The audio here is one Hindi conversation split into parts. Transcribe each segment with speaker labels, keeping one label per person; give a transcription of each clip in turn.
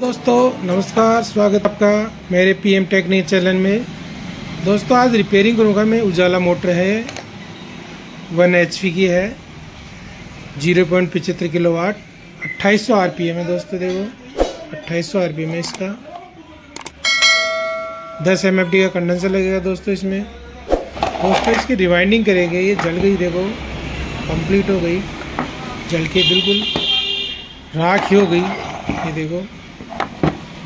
Speaker 1: दोस्तों, नमस्कार, स्वागत आपका मेरे पीएम टेक्निक चैनल में। दोस्तों, आज रिपेयरिंग करूँगा मैं उजाला मोटर है, वन एचपी की है ज़ीरो पॉइंट पिचहत्तर किलो वाट अट्ठाईस सौ आर पी एम है दोस्तों, देखो, अट्ठाईस सौ आर पी एम है इसका। दस एम एफ़ डी का कंडेंसर लगेगा दोस्तों इसमें। दोस्तों, इसकी रिवाइंडिंग करेंगे, ये जल गई, देखो कंप्लीट हो गई, जल के बिल्कुल राख ही हो गई। ये देखो।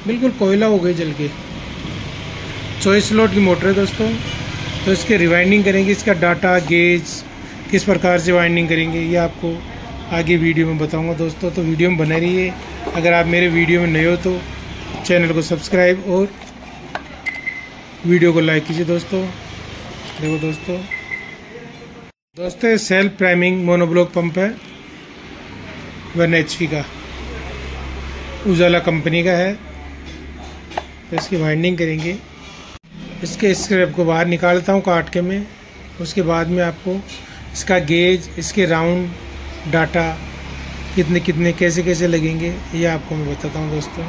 Speaker 1: बिल्कुल कोयला हो गई जल के। चॉइस लोड की मोटर है दोस्तों। तो इसके रिवाइंडिंग करेंगे। इसका डाटा गेज किस प्रकार से वाइंडिंग करेंगे, ये आपको आगे वीडियो में बताऊँगा दोस्तों। तो वीडियो में बने रहिए। अगर आप मेरे वीडियो में नए हो तो चैनल को सब्सक्राइब और वीडियो को लाइक कीजिए दोस्तों। देखो दोस्तों। दोस्तों सेल्फ प्राइमिंग मोनोब्लॉक पंप है। वन एच का। उजाला कंपनी का है। तो इसकी वाइंडिंग करेंगे। इसके स्क्रैप को बाहर निकालता हूँ काट के मैं। उसके बाद में आपको इसका गेज इसके राउंड डाटा कितने कितने, कैसे कैसे लगेंगे, ये आपको मैं बताता हूँ दोस्तों।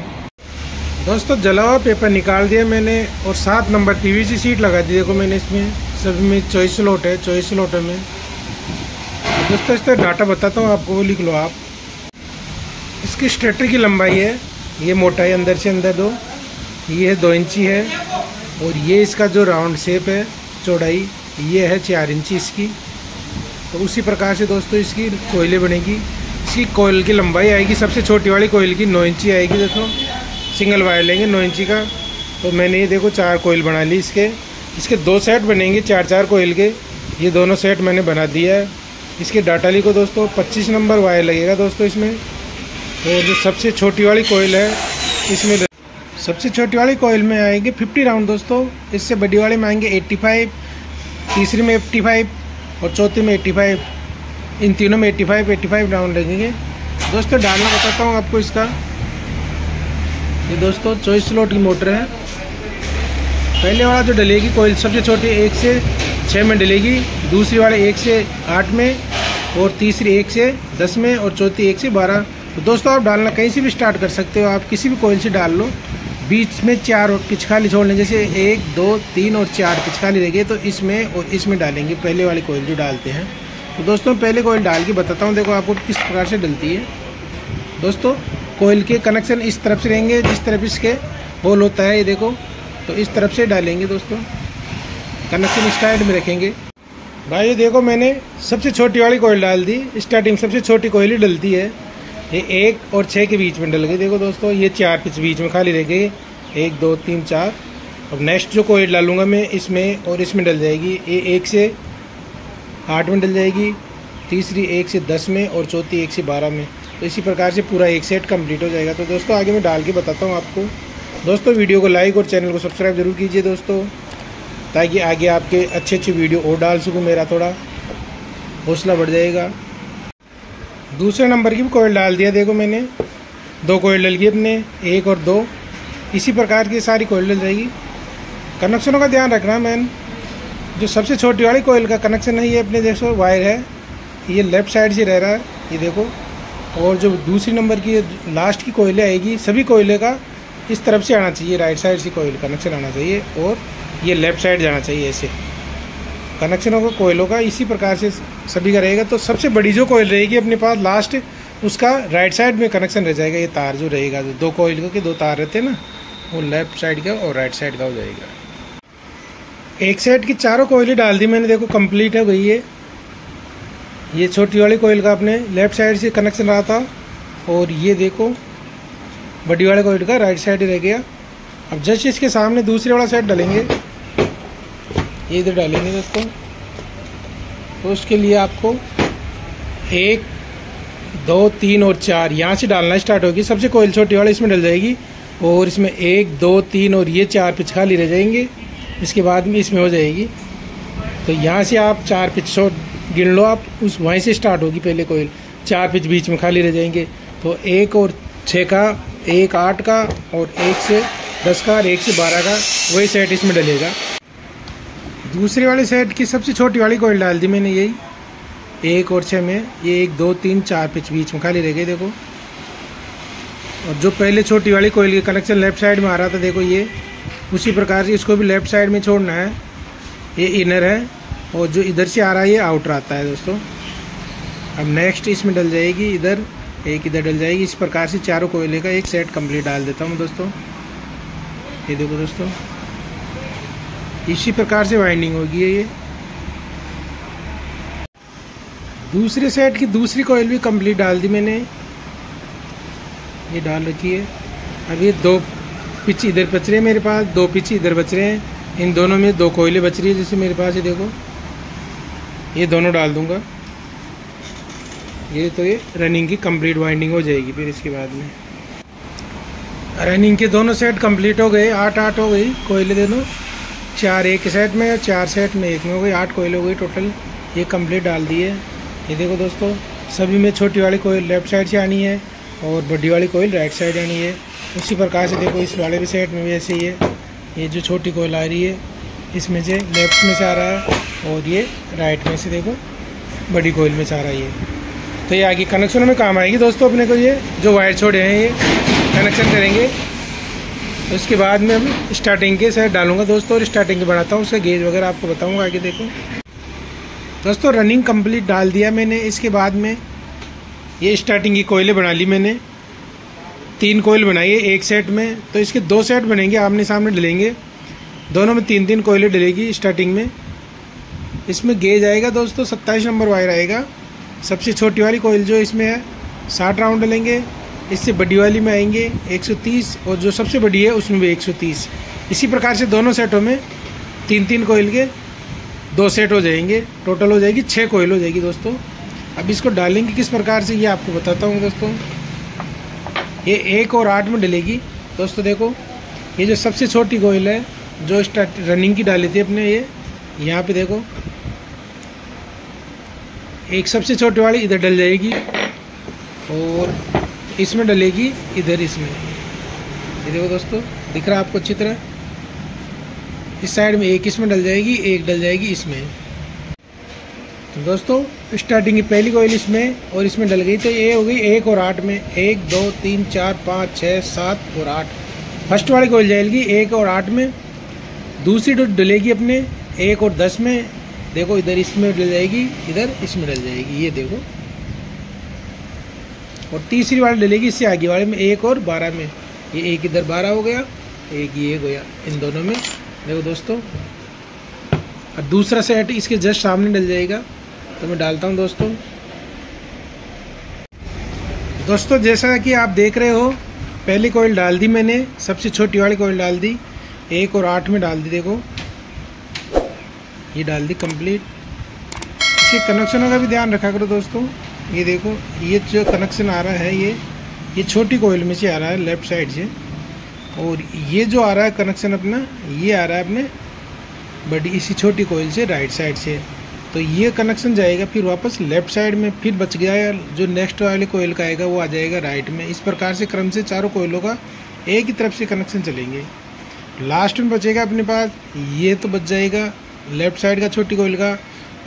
Speaker 1: दोस्तों, जला हुआ पेपर निकाल दिया मैंने और सात नंबर पीवीसी सीट लगा दी। देखो मैंने इसमें सभी में चॉइस लोट है चॉइस लोट है में। दोस्तों इस तरह डाटा बताता हूँ, आपको वो लिख लो आप। इसकी स्ट्रेटर की लंबाई है। ये मोटाई अंदर से अंदर दो। ये दो इंची है और ये इसका जो राउंड शेप है, चौड़ाई, ये है चार इंची इसकी। तो उसी प्रकार से दोस्तों इसकी कोयले बनेगी। इसकी कोयल की लंबाई आएगी, सबसे छोटी वाली कोयल की नौ इंची आएगी देखो सिंगल वायर लेंगे नौ इंची का। तो मैंने ये देखो चार कोयल बना ली इसके। इसके दो सेट बनेंगे, चार चार कोयल के। ये दोनों सेट मैंने बना दिया है। इसके डाटाली को दोस्तों 25 नंबर वायर लगेगा दोस्तों इसमें। तो जो सबसे छोटी वाली कोयल है, इसमें सबसे छोटी वाली कोयल में आएँगे 50 राउंड दोस्तों। इससे बड़ी वाले में आएँगे 85 तीसरी में 85 और चौथी में 85 इन तीनों में 85 85 राउंड लगेंगे। दोस्तों, डालना बताता हूँ आपको इसका। ये दोस्तों, चौबीस स्लोट की मोटर है। पहले वाला जो डलेगी कोयल सबसे छोटी एक से छः में डलेगी, दूसरी वाले एक से आठ में और तीसरी एक से दस में और चौथी एक से बारह। तो दोस्तों, आप डालना कहीं से भी स्टार्ट कर सकते हो। आप किसी भी कोयल से डाल लो। बीच में चार और पिचखाली छोड़ने जैसे एक, दो, तीन और चार पिचखाली रहेगी तो इसमें और इसमें डालेंगे। पहले वाली कोयल जो डालते हैं। तो दोस्तों, पहले कोयल डाल के बताता हूँ, देखो आपको किस प्रकार से डलती है। दोस्तों कोयल के कनेक्शन इस तरफ़ से रहेंगे, जिस तरफ़ इसके होल होता है, ये देखो। तो इस तरफ़ से डालेंगे दोस्तों। कनेक्शन स्टार्ट में रखेंगे। भाई देखो, मैंने सबसे छोटी वाली कोयल डाल दी। स्टार्टिंग सबसे छोटी कोयल ही डलती है। ये एक और छः के बीच में डल गई। देखो दोस्तों, ये चार पिच बीच में खाली रह गई? एक, दो, तीन, चार। अब नेक्स्ट जो कोयल डालूँगा मैं इसमें और इसमें डल जाएगी। ये एक से आठ में डल जाएगी, तीसरी एक से दस में और चौथी एक से बारह में। तो इसी प्रकार से पूरा एक सेट कंप्लीट हो जाएगा। तो दोस्तों, आगे मैं डाल के बताता हूँ आपको। दोस्तों, वीडियो को लाइक और चैनल को सब्सक्राइब ज़रूर कीजिए दोस्तों, ताकि आगे आपके अच्छे अच्छे वीडियो और डाल सकूँ मेरा थोड़ा। हौसला बढ़ जाएगा। दूसरे नंबर की भी कोयल डाल दिया, देखो मैंने। दो कोयल डल गई अपने, एक और दो। इसी प्रकार की सारी कोयल डल जाएगी। कनेक्शनों का ध्यान रखना मैन जो सबसे छोटी वाली कोयल का कनेक्शन है, ये अपने देखो वायर है। ये लेफ़्ट साइड से रह रहा है, ये देखो। और जो दूसरी नंबर की लास्ट की कोयले आएगी, सभी कोयले का इस तरफ़ से आना चाहिए राइट साइड से कोयल कनेक्शन आना चाहिए, और ये लेफ़्ट साइड जाना चाहिए ऐसे। कनेक्शनों का कोयलों का इसी प्रकार से सभी का रहेगा। तो सबसे बड़ी जो कोयल रहेगी अपने पास लास्ट उसका राइट साइड में कनेक्शन रह जाएगा। ये तार जो रहेगा, जो दो कोयल के दो तार रहते हैं ना, वो लेफ़्ट साइड का और राइट साइड का हो जाएगा। एक साइड की चारों कोयली डाल दी मैंने, देखो कंप्लीट है, गई है। ये छोटी वाली कोयल का अपने लेफ़्ट साइड से कनेक्शन रहा था और ये देखो, बड़ी वाले कोयल का राइट साइड रह गया। अब जस्ट इसके सामने दूसरे वाला साइड डालेंगे। ये इधर डालेंगे दोस्तों। तो उसके लिए आपको एक, दो, तीन और चार यहाँ से डालना स्टार्ट होगी। सबसे कोयल छोटी वाली इसमें डल जाएगी और इसमें एक, दो, तीन और ये चार पिच खाली रह जाएँगे। इसके बाद में इसमें हो जाएगी। तो यहाँ से आप चार पिच गिन लो आप, उस वहीं से स्टार्ट होगी पहले कोयल। चार पिच बीच में खाली रह जाएँगे। तो एक और छः का, एक आठ का और एक से दस का और एक से बारह का, वही सेट इसमें डलेगा। दूसरी वाली सेट की सबसे छोटी वाली कोयल डाल दी मैंने यही। एक और छः में, ये एक, दो, तीन, चार, पिच, बीच में खाली रह गई देखो। और जो पहले छोटी वाली कोयल की कनेक्शन लेफ़्ट साइड में आ रहा था, देखो ये। उसी प्रकार से इसको भी लेफ़्ट साइड में छोड़ना है। ये इनर है, और जो इधर से आ रहा है, ये आउटर आता है दोस्तों। अब नेक्स्ट इसमें डल जाएगी इधर, एक इधर डल जाएगी। इस प्रकार से चारों कोयले का एक सेट कंप्लीट डाल देता हूँ दोस्तों। ये देखो दोस्तों। इसी प्रकार से वाइंडिंग होगी ये दूसरे सेट की दूसरी कोयल भी कंप्लीट डाल दी मैंने। ये डाल रखी है। अब ये दो पिच इधर बच रहे हैं मेरे पास, दो पिच इधर बच रहे हैं। इन दोनों में दो कोयले बच रही है जैसे मेरे पास, ये देखो। ये दोनों डाल दूँगा। ये तो ये रनिंग की कंप्लीट वाइंडिंग हो जाएगी फिर इसके बाद में। रनिंग के दोनों सेट कंप्लीट हो गए, आठ आठ हो गई कोयले दोनों। चार एक सेट में, चार सेट में एक में हो गई, आठ कोयल हो गई टोटल ये कंप्लीट डाल दिए ये देखो दोस्तों, सभी में छोटी वाली कोयल लेफ़्ट साइड से आनी है और बड़ी वाली कोयल राइट साइड आनी है। उसी प्रकार से देखो, इस वाले भी सेट में भी ऐसे ही है। ये जो छोटी कोयल आ रही है, इसमें से लेफ़्ट में से आ रहा है और ये राइट में से देखो, बड़ी कोयल में से आ रहा है ये। तो ये आगे कनेक्शनों में काम आएगी दोस्तों अपने को ये, जो वायर छोड़े हैं ये कनेक्शन करेंगे। उसके बाद में स्टार्टिंग के सेट डालूँगा दोस्तों, और स्टार्टिंग के बढ़ाता हूँ, उसका गेज वगैरह आपको बताऊँगा आगे देखो। दोस्तों रनिंग कंप्लीट डाल दिया मैंने, इसके बाद में ये स्टार्टिंग की कोयले बना ली मैंने। तीन कोयल बनाई है, एक सेट में तो इसके दो सेट बनेंगे, आमने सामने डलेंगे। दोनों में तीन तीन कोयले डलेगी स्टार्टिंग में। इसमें गेज आएगा दोस्तों, सत्ताईस नंबर वायर आएगा। सबसे छोटी वाली कोयल जो इसमें है, साठ राउंड लेंगे इससे बड़ी वाली में आएँगे 130 और जो सबसे बड़ी है उसमें भी 130 इसी प्रकार से दोनों सेटों में तीन तीन कोयल के दो सेट हो जाएँगे। टोटल हो जाएगी छः कोयल हो जाएगी दोस्तों। अब इसको डालेंगे किस प्रकार से, ये आपको बताता हूँ दोस्तों। ये एक और आठ में डलेगी। दोस्तों देखो, ये जो सबसे छोटी कोयल है, जो स्टार्ट रनिंग की डाली थी अपने, ये यहाँ पे देखो। एक सबसे छोटी वाली इधर डल जाएगी, और इसमें डलेगी, इधर इसमें। ये देखो दोस्तों, दिख रहा है आपको चित्र इस साइड में एक इसमें डल जाएगी, एक डल जाएगी इसमें। तो दोस्तों स्टार्टिंग की पहली कोयल इसमें और इसमें डल गई तो ये हो गई एक और आठ में। एक, दो, तीन, चार, पाँच छः सात और आठ। फ़र्स्ट वाली कोयल जाएगी एक और आठ में। दूसरी डलेगी अपने, एक और दस में। देखो, इधर इसमें डल जाएगी, इधर इसमें डल जाएगी। ये देखो। और तीसरी वाली डलेगी इससे आगे वाले में एक और बारह में। ये एक इधर बारह हो गया, एक ये गया, इन दोनों में। देखो दोस्तों और दूसरा सेट इसके जस्ट सामने डल जाएगा। तो मैं डालता हूँ दोस्तों। दोस्तों, जैसा कि आप देख रहे हो, पहली कोयल डाल दी मैंने, सबसे छोटी वाली कोयल डाल दी, एक और आठ में डाल दी, देखो। ये डाल दी कंप्लीट इसके कनेक्शनों का भी ध्यान रखा करो दोस्तों। ये देखो, ये जो कनेक्शन आ रहा है, ये ये छोटी कोयल में से आ रहा है लेफ़्ट साइड से। और ये जो आ रहा है कनेक्शन अपना, ये आ रहा है अपने बड़ी, इसी छोटी कोयल से राइट साइड से। तो ये कनेक्शन जाएगा, फिर वापस लेफ़्ट साइड में, फिर बच गया जो नेक्स्ट वाले कोयल का आएगा, वो आ जाएगा राइट में। इस प्रकार से क्रम से चारों कोयलों का एक ही तरफ़ से कनेक्शन चलेंगे। लास्ट में बचेगा अपने पास, ये तो बच जाएगा लेफ़्ट साइड का छोटी कोयल का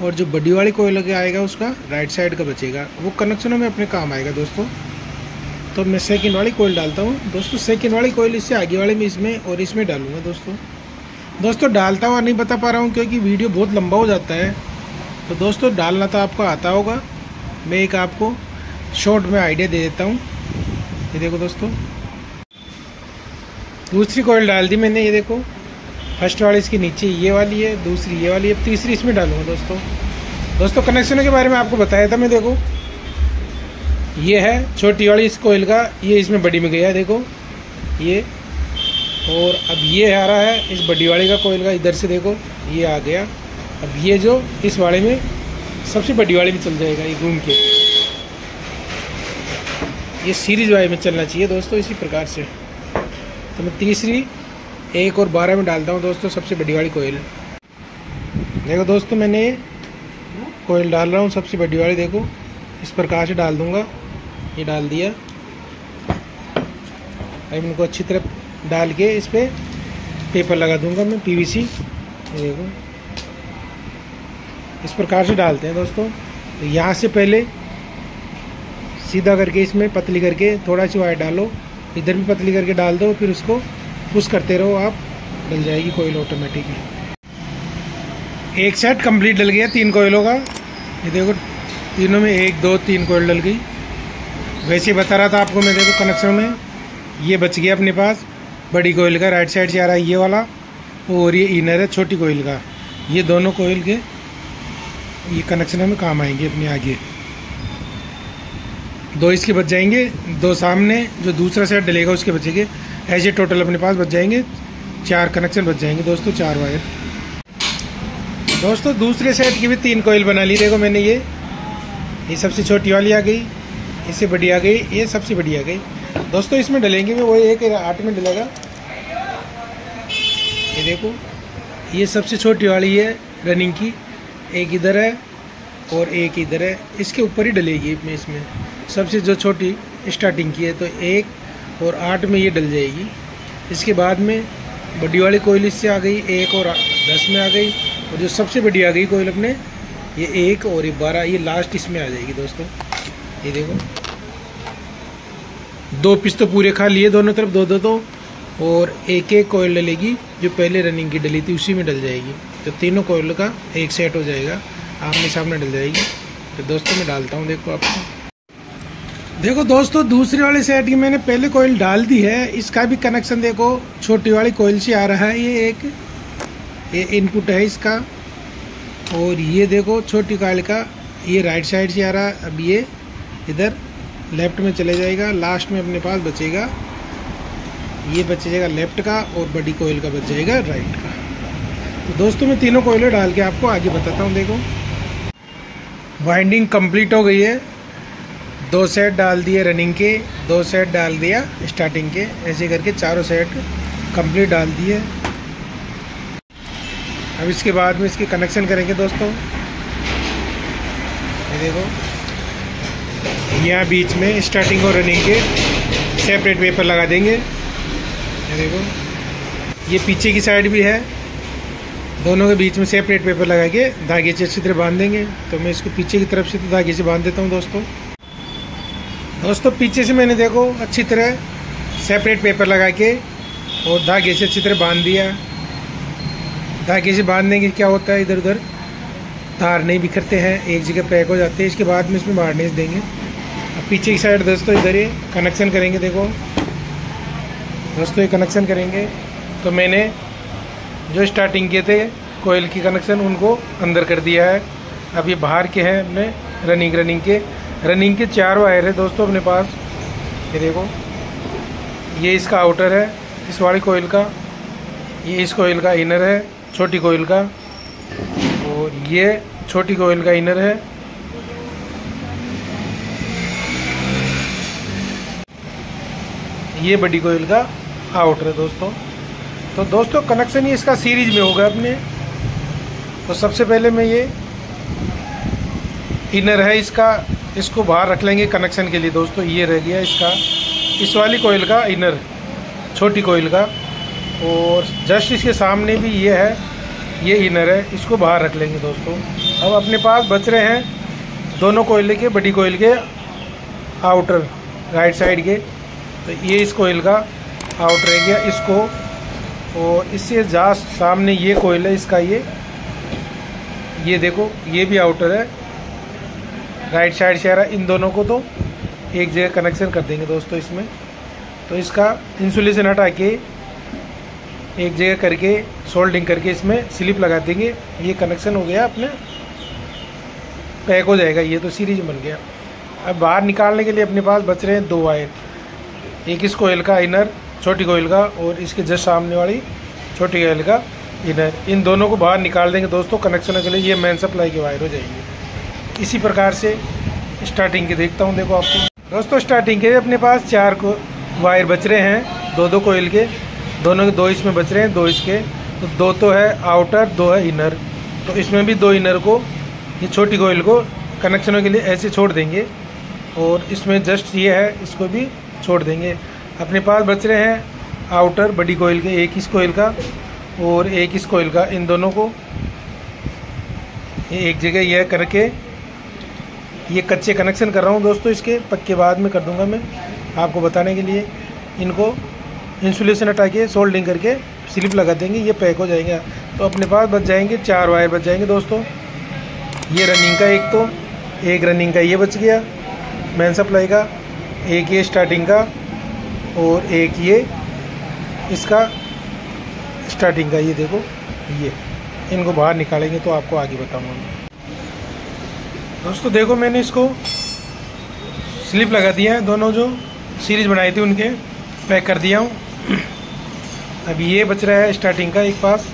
Speaker 1: और जो बड़ी वाली कोयल के आएगा, उसका राइट साइड का बचेगा। वो कनेक्शनों में अपने काम आएगा, दोस्तों। तो मैं सेकेंड वाली कोयल डालता हूँ। दोस्तों सेकेंड वाली कोयल इससे आगे वाले में इसमें और इसमें डालूँगा, दोस्तों। दोस्तों, डालता हुआ नहीं बता पा रहा हूँ क्योंकि वीडियो बहुत लंबा हो जाता है। तो दोस्तों, डालना तो आपको आता होगा। मैं एक आपको शॉर्ट में आइडिया दे देता हूँ। ये देखो दोस्तों। दूसरी कोयल डाल दी मैंने, ये देखो। फ़र्स्ट वाली इसके नीचे ये वाली है, दूसरी ये वाली है तीसरी इसमें डालूँगा दोस्तों। दोस्तों कनेक्शन के बारे में आपको बताया था मैं, देखो। ये है छोटी वाली इस कोयल का, ये इसमें बड़ी में गया देखो। ये, और अब ये आ रहा है इस बड़ी वाली का कोयल का, इधर से देखो, ये आ गया। अब ये जो इस वाले में सबसे बड़ी वाली में चल जाएगा, ये घूम के। ये सीरीज़ वाले में चलना चाहिए दोस्तों, इसी प्रकार से। तो मैं तीसरी एक और बारह में डालता हूँ दोस्तों, सबसे बड़ी वाली कोयल। देखो दोस्तों, मैंने कोयल डाल रहा हूँ, सबसे बड़ी वाली देखो। इस प्रकार से डाल दूँगा, ये डाल दिया। अब इनको अच्छी तरह डाल के इस पर पेपर लगा दूँगा मैं, पीवीसी। ये देखो। इस प्रकार से डालते हैं दोस्तों। तो यहाँ से पहले सीधा करके इसमें पतली करके थोड़ा सी वायर डालो, इधर भी पतली करके डाल दो, फिर उसको पुश करते रहो, आप डल जाएगी कोयल ऑटोमेटिक एक सेट कंप्लीट डल गया तीन कोयलों का। ये देखो, तीनों में एक, दो, तीन कोयल डल गई। वैसे बता रहा था आपको मैं, देखो कनेक्शन में। ये बच गया अपने पास। बड़ी कोयल का राइट साइड से आ रहा है ये वाला, और ये इनर है, छोटी कोयल का। ये दोनों कोयल के, ये कनेक्शन में काम आएँगे अपने आगे। दो इसके बच जाएँगे, दो सामने, जो दूसरा सेट डलेगा उसके बचेंगे। ऐसे टोटल अपने पास बच जाएँगे। चार कनेक्शन बच जाएँगे दोस्तों, चार वायर दोस्तों, दूसरे सेट की भी तीन कोयल बना ली, देखो मैंने ये। ये सबसे छोटी वाली आ गई, इससे बड़ी आ गई, ये सबसे बड़ी आ गई। दोस्तों, इसमें डलेंगे भी, वो एक आठ में डलेगा। ये देखो, ये सबसे छोटी वाली है रनिंग की। एक इधर है और एक इधर है। इसके ऊपर ही डलेगी इसमें। सबसे जो छोटी स्टार्टिंग की है तो एक और आठ में ये डल जाएगी। इसके बाद में बड़ी वाली कोयल इससे आ गई, एक और दस में आ गई, और जो सबसे बड़ी आ गई कोयल अपने, ये एक और ये बारह, ये लास्ट इसमें आ जाएगी दोस्तों। ये देखो। दो पीस तो पूरे खा लिए दोनों तरफ़ दो दो तो और एक एक कोयल डलेगी, जो पहले रनिंग की डली थी, उसी में डल जाएगी। तो तीनों कोयल का एक सेट हो जाएगा आमने सामने डल जाएगी। तो दोस्तों मैं डालता हूँ, देखो आपको देखो दोस्तों, दूसरे वाली सेट की मैंने पहले कोयल डाल दी है। इसका भी कनेक्शन देखो, छोटी वाली कोयल से आ रहा है ये एक। ये इनपुट है इसका। और ये देखो, छोटी कोयल का, ये राइट साइड से आ रहा है। अब ये इधर लेफ़्ट में चले जाएगा। लास्ट में अपने पास बचेगा। ये बच जाएगा लेफ़्ट का और बड़ी कोयल का बच जाएगा राइट का। तो दोस्तों, मैं तीनों कोयले डाल के आपको आगे बताता हूँ, देखो। वाइंडिंग कंप्लीट हो गई है। दो सेट डाल दिए रनिंग के, दो सेट डाल दिया स्टार्टिंग के, ऐसे करके चारों सेट कंप्लीट डाल दिए। अब इसके बाद में इसके कनेक्शन करेंगे दोस्तों। ये देखो। यहाँ बीच में स्टार्टिंग और रनिंग के सेपरेट पेपर लगा देंगे। ये देखो। ये पीछे की साइड भी है। दोनों के बीच में सेपरेट पेपर लगा के धागे से अच्छी तरह बाँध देंगे। तो मैं इसको पीछे की तरफ़ से तो धागे से बाँध देता हूँ दोस्तों। दोस्तों, पीछे से मैंने देखो, अच्छी तरह सेपरेट पेपर लगा के और धागे से अच्छी तरह बाँध दिया। धागे से बांधने के क्या होता है इधर उधर तार नहीं बिखरते हैं, एक जगह पैक हो जाते हैं, इसके बाद में इसमें बाढ़ने देंगे। अब पीछे की साइड दोस्तों, इधर ये कनेक्शन करेंगे, देखो। दोस्तों, ये कनेक्शन करेंगे। तो मैंने जो स्टार्टिंग के थे कोयल की कनेक्शन उनको अंदर कर दिया है। अब ये बाहर के हैं, अपने रनिंग रनिंग के। रनिंग के चार वायर है दोस्तों अपने पास। ये देखो। ये इसका आउटर है, इस वाली कोयल का। ये इस कोयल का इनर है, छोटी कोयल का। और ये छोटी कोयल का इनर है। ये बड़ी कोयल का आउटर है दोस्तों। तो दोस्तों कनेक्शन ही इसका सीरीज़ में होगा अपने। तो सबसे पहले मैं ये इनर है इसका। इसको बाहर रख लेंगे कनेक्शन के लिए दोस्तों, ये रह गया इसका। इस वाली कोयल का इनर छोटी कोयल का। और जस्ट इसके सामने भी ये है, ये इनर है, इसको बाहर रख लेंगे दोस्तों। अब अपने पास बच रहे हैं दोनों कोयले के, बड़ी कोयल के आउटर राइट साइड के। तो ये इस कोयल का आउटर रह गया इसको। और इससे जा सामने ये कोयल है इसका ये। ये देखो, ये भी आउटर है। राइट साइड से आ रहा है। इन दोनों को तो एक जगह कनेक्शन कर देंगे दोस्तों इसमें। तो इसका इंसुलेशन हटा के, एक जगह करके सोल्डिंग करके इसमें स्लिप लगा देंगे। ये कनेक्शन हो गया अपने। पैक हो जाएगा। ये तो सीरीज़ बन गया। अब बाहर निकालने के लिए अपने पास बच रहे हैं दो वायर एक इस कोयल का इनर छोटी कोयल का, और इसके जस्ट सामने वाली छोटी कोयल का इनर इन दोनों को बाहर निकाल देंगे दोस्तों। कनेक्शन के लिए ये मेन सप्लाई के वायर हो जाएँगे। इसी प्रकार से स्टार्टिंग के देखता हूँ, देखो आपको। दोस्तों स्टार्टिंग के अपने पास चार को वायर बच रहे हैं, दो दो कोयल के। दोनों के, दो इसमें बच रहे हैं, दो इसके। तो दो तो है आउटर दो है इनर तो इसमें भी दो इनर को, ये छोटी कोयल को कनेक्शनों के लिए ऐसे छोड़ देंगे। और इसमें जस्ट ये है, इसको भी छोड़ देंगे। अपने पास बच रहे हैं आउटर बड़ी कोयल के, एक इस कोयल का और एक इस कोयल का, इन दोनों को। एक जगह यह करके ये कच्चे कनेक्शन कर रहा हूँ दोस्तों इसके, पक्के बाद में कर दूँगा मैं आपको बताने के लिए। इनको इंसुलेशन हटा के सोल्डिंग करके स्लिप लगा देंगे, ये पैक हो जाएँगे। तो अपने पास बच जाएँगे, चार वायर बच जाएँगे दोस्तों। ये रनिंग का एक तो एक रनिंग का ये बच गया मैन सप्लाई का, एक ये स्टार्टिंग का और एक ये इसका स्टार्टिंग का। ये देखो, ये, इनको बाहर निकालेंगे तो आपको आगे बताऊँगा दोस्तों, देखो मैंने इसको स्लिप लगा दिया है, दोनों जो सीरीज़ बनाई थी उनके, पैक कर दिया हूँ। अभी ये बच रहा है स्टार्टिंग का एक पास,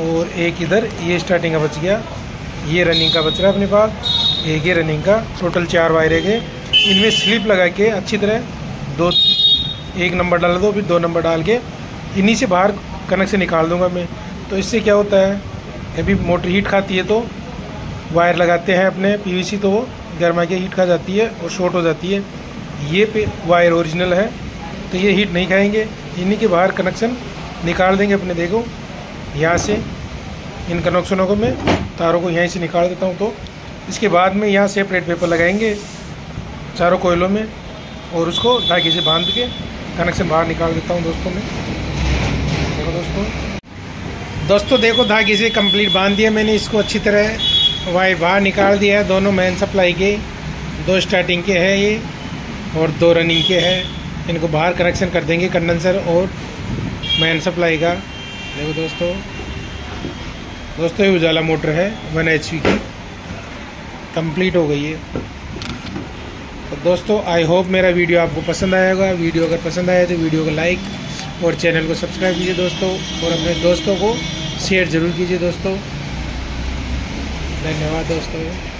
Speaker 1: और एक इधर, ये स्टार्टिंग का बच गया, ये रनिंग का बच रहा है अपने पास, एक ये रनिंग का टोटल चार वायरे के इनमें स्लिप लगा के अच्छी तरह दो, एक नंबर डाल दो, फिर दो नंबर डाल के इन्हीं से बाहर कनेक्शन निकाल दूँगा मैं। तो इससे क्या होता है कभी मोटर हीट खाती है तो वायर लगाते हैं अपने, पीवीसी तो वो गर्मा के हीट खा जाती है और शॉर्ट हो जाती है। ये पे वायर ओरिजिनल है तो ये हीट नहीं खाएँगे। इन्हीं के बाहर कनेक्शन निकाल देंगे अपने देखो। यहाँ से, इन कनेक्शनों को मैं तारों को यहीं से निकाल देता हूँ तो। इसके बाद में यहाँ सेपरेट पेपर लगाएँगे चारों कोयलों में और उसको धागे से बाँध के कनेक्शन बाहर निकाल देता हूँ दोस्तों में। देखो दोस्तों। दोस्तों देखो, धागे से कंप्लीट बाँध दिया मैंने, इसको अच्छी तरह वायर बाहर निकाल दिया है, दोनों मैन सप्लाई के। दो स्टार्टिंग के हैं ये, और दो रनिंग के हैं। इनको बाहर कनेक्शन कर देंगे कंडेंसर और मैन सप्लाई का। देखो दोस्तों दोस्तों ये उजाला मोटर है वन एच की। कंप्लीट हो गई है। तो दोस्तों आई होप मेरा वीडियो आपको पसंद आएगा वीडियो अगर पसंद आया तो वीडियो को लाइक और चैनल को सब्सक्राइब कीजिए दोस्तों, और अपने दोस्तों को शेयर ज़रूर कीजिए दोस्तों। धन्यवाद दोस्तों।